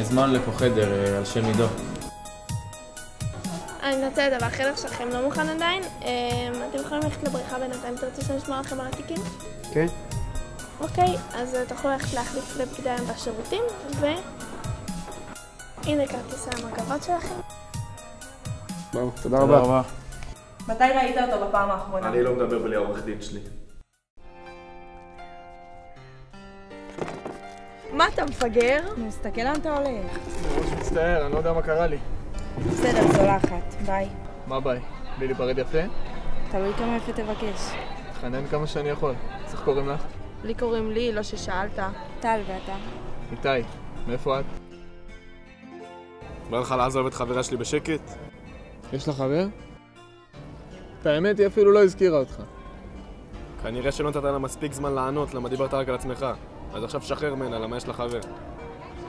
הזמנו לפה חדר על שם עידו. אני מתנצלת, אבל החדר שלכם לא מוכן עדיין. אמ, אתם יכולים ללכת לבריכה בינתיים, תרצו שאני אשמור לכם על התיקים? כן. אוקיי, אז תוכלו ללכת להחליף לבגדי ים בשירותים, ו... הנה כרטיס המגבות שלכם. תודה רבה. מתי ראית אותו בפעם האחרונה? אני לא מדבר בלי העורך דין שלי. מה אתה מפגר? מסתכל לאן אתה הולך. ממש מצטער, אני לא יודע מה קרה לי. בסדר, זולחת. ביי. מה ביי? בלי להיפרד יפה? תלוי כמה יפה תבקש. תחנן כמה שאני יכול. איך קוראים לך? לי קוראים לי, לא ששאלת. טל ואתה. איתי. מאיפה את? בא לך לעזוב את חברה שלי בשקט? יש לך חבר? את האמת, היא אפילו לא הזכירה אותך. כנראה שלא נתת לה מספיק זמן לענות, למה דיברת רק על עצמך. אז עכשיו שחרר ממנה, למה יש לה חבר.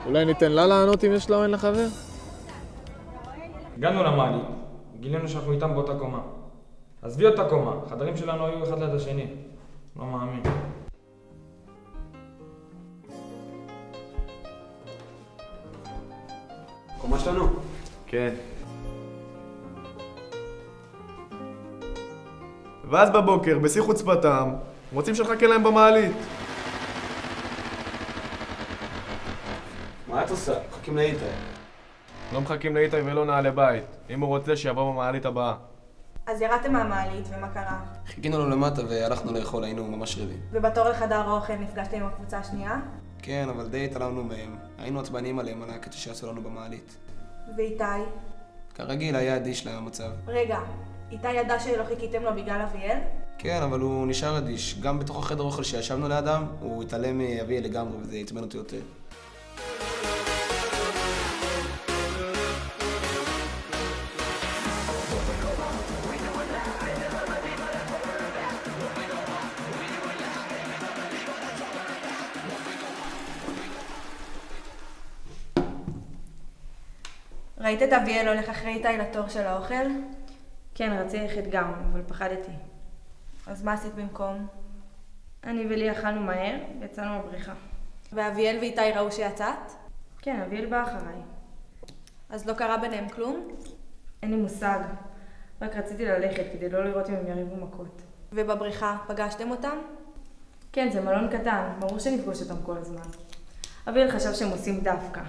אולי ניתן לה לענות אם יש לה או אין לה חבר? הגענו למעלית, גילינו שאנחנו איתם באותה קומה. עזבי אותה קומה, החדרים שלנו היו אחד ליד השני. לא מאמין. קומה שלנו? כן. ואז בבוקר, בשיא חוצפתם, רוצים שנחכה להם במעלית. עושה? מחכים לאיתי. לא מחכים לאיתי ולא נעלי בית. אם הוא רוצה, שיבוא במעלית הבאה. אז ירדתם מהמעלית, ומה קרה? חיכינו לו למטה והלכנו לאכול, היינו ממש רעבים. ובתור לחדר האוכל נפגשתם עם הקבוצה השנייה? כן, אבל די התעלמנו מהם. היינו עצבניים עליהם על הקטע שעשו לנו במעלית. ואיתי? כרגיל, היה אדיש למצב. רגע, איתי ידע שלא חיכיתם לו בגלל אביאל? כן, אבל הוא נשאר אדיש. גם בתוך החדר אוכל שישבנו לידם, הוא התעלם מאביאל לגמרי, וזה עצבן אותי יותר. ראית את אביאל הולך אחרי איתי לתור של האוכל? כן, רציתי ללכת גם, אבל פחדתי. אז מה עשית במקום? אני ולי אכלנו מהר, ויצאנו לבריכה. ואביאל ואיתי ראו שיצאת? כן, אביאל בא אחריי. אז לא קרה ביניהם כלום? אין לי מושג. רק רציתי ללכת כדי לא לראות אם הם יריבו מכות. ובבריכה פגשתם אותם? כן, זה מלון קטן, ברור שנפגוש אותם כל הזמן. אביאל חשב שהם עושים דווקא,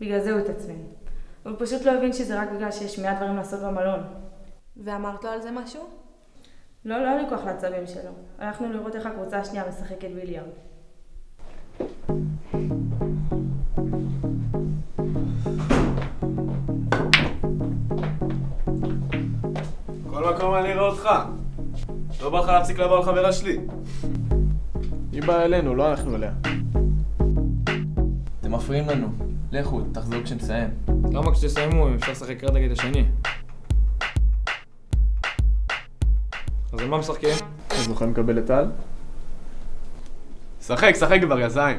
בגלל זה הוא התעצבן. הוא פשוט לא הבין שזה רק בגלל שיש מעט דברים לעשות במלון. ואמרת לו על זה משהו? לא, לא היה לי כוח לעצבים שלו. הלכנו לראות איך הקבוצה השנייה משחקת ביליארד. כל מקום אני אראה אותך. לא בא לך להפסיק לבוא על חברה שלי. היא באה אלינו, לא אנחנו אליה. אתם מפריעים לנו. לכו, תחזור כשנסיים. למה כשתסיימו אפשר לשחק רד נגד השני? אז על מה משחקים? אז יכולים לקבל את טל? שחק, שחק כבר, יא זין.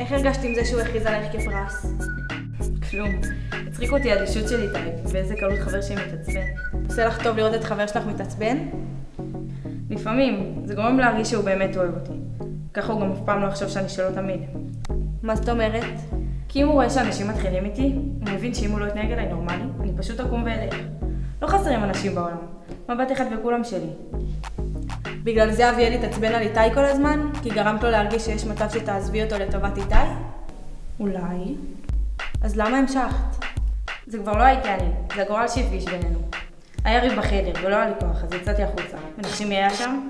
איך הרגשת עם זה שהוא הכריז עלייך כפרס? כלום. הצחיק אותי האדישות של איתי, ואיזה קלות חבר שלי מתעצבן. עושה לך טוב לראות את חבר שלך מתעצבן? לפעמים, זה גורם להרגיש שהוא באמת אוהב אותי. ככה הוא גם אף פעם לא יחשוב שאני שלו תמיד. מה זאת אומרת? כי אם הוא רואה שאנשים מתחילים איתי, הוא מבין שאם הוא לא יתנהג אליי נורמלי, אני פשוט אקום ואלך. לא חסרים אנשים בעולם. מבט אחד וכולם שלי. בגלל זה אביאל התעצבן על איתי כל הזמן? כי גרמת לו להרגיש שיש מצב שתעזבי אותו לטובת איתי? אולי. אז למה המשכת? זה כבר לא הייתי אני, זה הגורל שהפגיש בינינו. היה ריב בחדר, ולא היה לי כוח, אז יצאתי החוצה. ונחשי מי היה שם?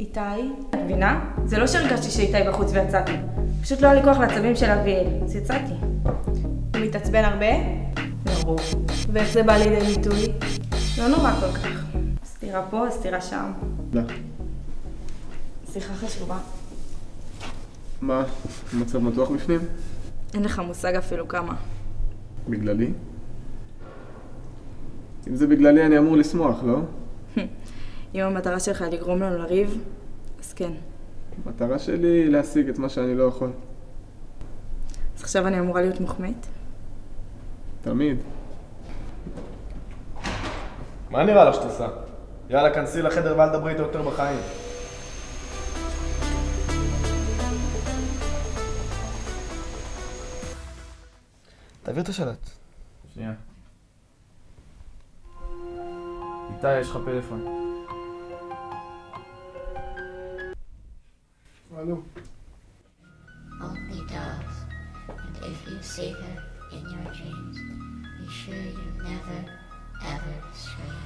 איתי? את מבינה? זה לא שהרגשתי שאיתי בחוץ ויצאתי. פשוט לא היה לי כוח לעצבים של אביאל, אז יצאתי. הוא מתעצבן הרבה? ברור. ואיך זה בא לידי ביטוי? לא נורא כל כך. סתירה פה, סתירה שם. לא. שיחה חשובה. מה? המצב מתוח בפנים? אין לך מושג אפילו כמה. בגללי? אם זה בגללי אני אמור לשמוח, לא? אם המטרה שלך היא לגרום לנו לריב, אז כן. המטרה שלי היא להשיג את מה שאני לא יכול. אז עכשיו אני אמורה להיות מוחמאת? תמיד. מה נראה לך שאת עושה? יאללה, כנסי לחדר ואל תדברי איתו יותר בחיים. תעביר את השלט. שנייה. איתי, יש לך פלאפון. הלו. only doves. And if you see her in your dreams, be sure you never, ever stray.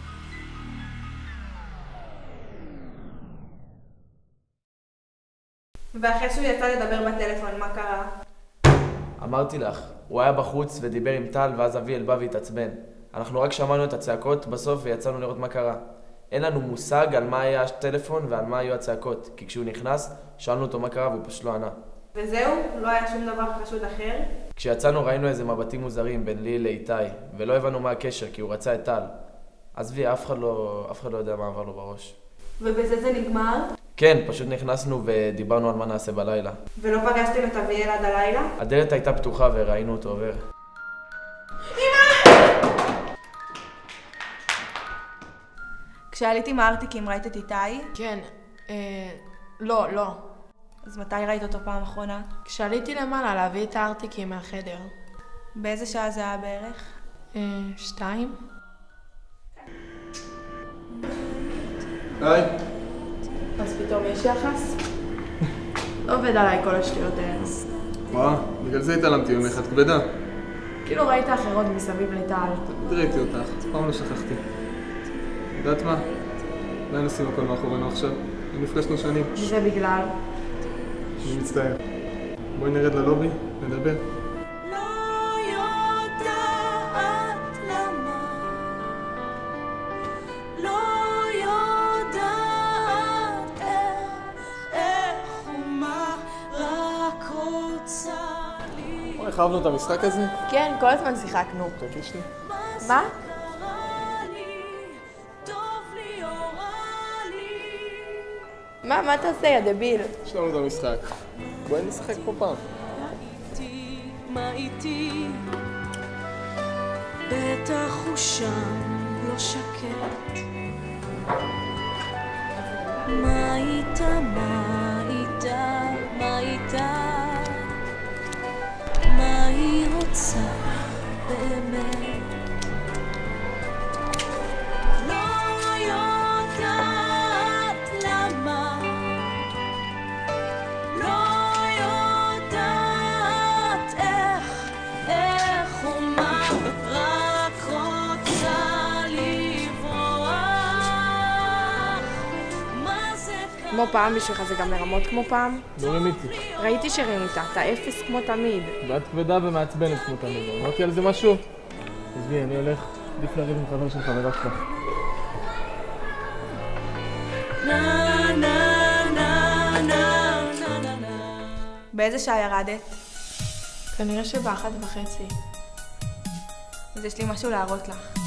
ואחרי שהוא יצא לדבר בטלפון, מה קרה? אמרתי לך, הוא היה בחוץ ודיבר עם טל ואז אביאל בא והתעצבן. אנחנו רק שמענו את הצעקות בסוף ויצאנו לראות מה קרה. אין לנו מושג על מה היה הטלפון ועל מה היו הצעקות, כי כשהוא נכנס, שאלנו אותו מה קרה והוא פשוט לא ענה. וזהו? לא היה שום דבר חשוד אחר? כשיצאנו ראינו איזה מבטים מוזרים בין לי לאיתי, ולא הבנו מה הקשר, כי הוא רצה את טל. עזבי, אף אחד לא, אף אחד לא יודע מה עבר לו בראש. ובזה זה נגמר? כן, פשוט נכנסנו ודיברנו על מה נעשה בלילה. ולא פגשתם את אביאל עד הלילה? הדלת הייתה פתוחה וראינו אותו עובר. כשעליתי מהארטיקים ראית את איתי? כן, אה, לא, לא. אז מתי ראית אותו פעם אחרונה? כשעליתי למעלה להביא את הארטיקים מהחדר. באיזה שעה זה היה בערך? אה, שתיים? היי. פתאום יש יחס? עובד עליי כל השטויות האלה. מה? בגלל זה התעלמתי ממך, את כבדה. כאילו ראית אחרות מסביב לטל. תמיד ראיתי אותך, אף פעם לא שכחתי. יודעת מה? אולי נשים הכל מאחורינו עכשיו. אם נפגשנו שנים. וזה בגלל? אני מצטער. בואי נרד ללובי, נדבר. הרחבנו את המשחק הזה? כן, כל הזמן שיחקנו. תרגיש לי. מה? מה, מה תעשה, יא דביל? יש לנו את המשחק. בואי נשחק פה פעם. מה איתי? בטח הוא שם לא שקט. מה איתה, היא רוצה באמת? פעם בשבילך זה גם לרמות כמו פעם? לא רימיתי. ראיתי שרימית, אתה אפס כמו תמיד. ואת כבדה ומעצבנת כמו תמיד. אמרתי על זה משהו? עזבי, אני הולך. עדיף לריב עם חבר של חברה שלך. באיזה שעה ירדת? כנראה שבאחת וחצי. אז יש לי משהו להראות לך.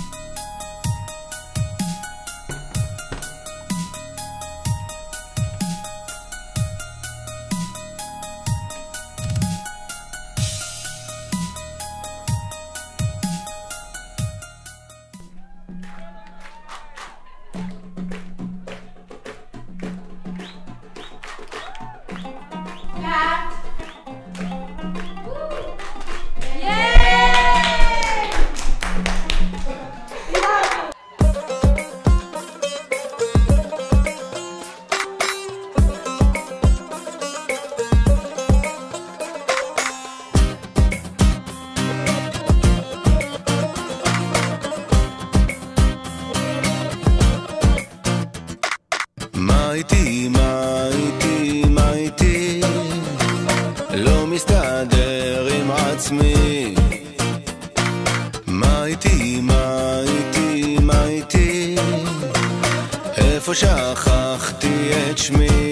עצמי. מה איתי, מה איתי, מה איתי? איפה שכחתי את שמי?